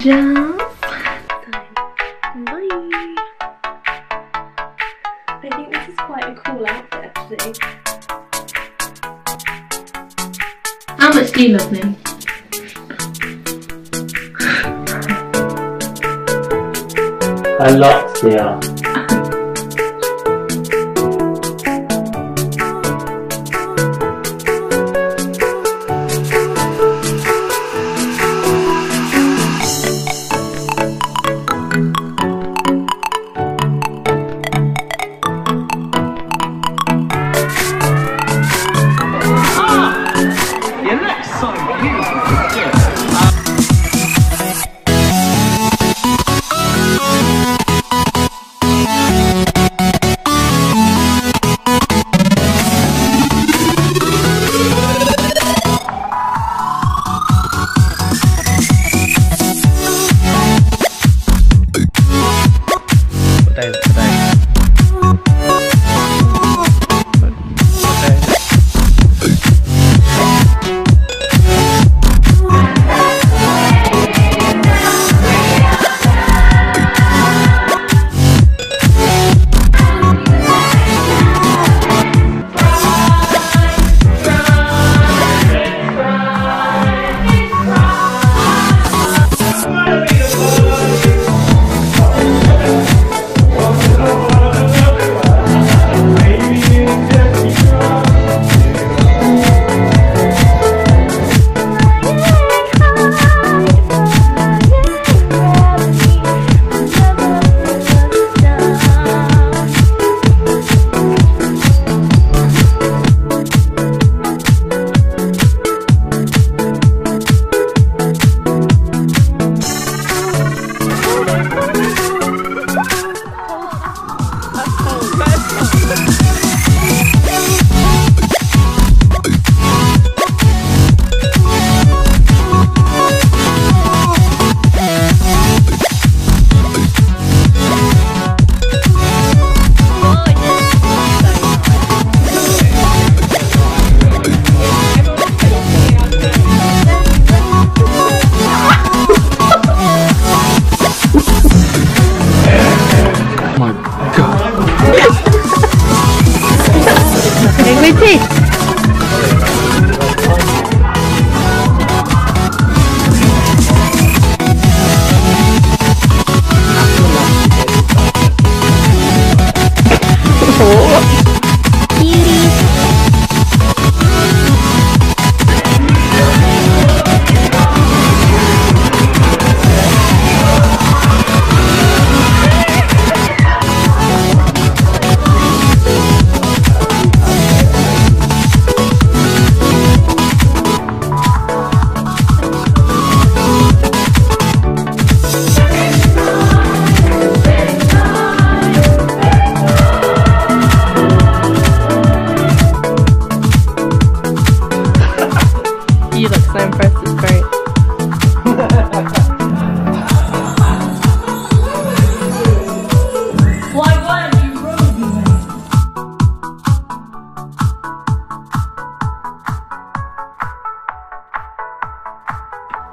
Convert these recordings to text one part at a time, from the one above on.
Just bye. I think this is quite a cool outfit actually. How much do you love me? A lot, dear. What You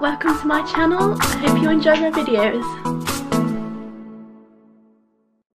Welcome to my channel. I hope you enjoy my videos.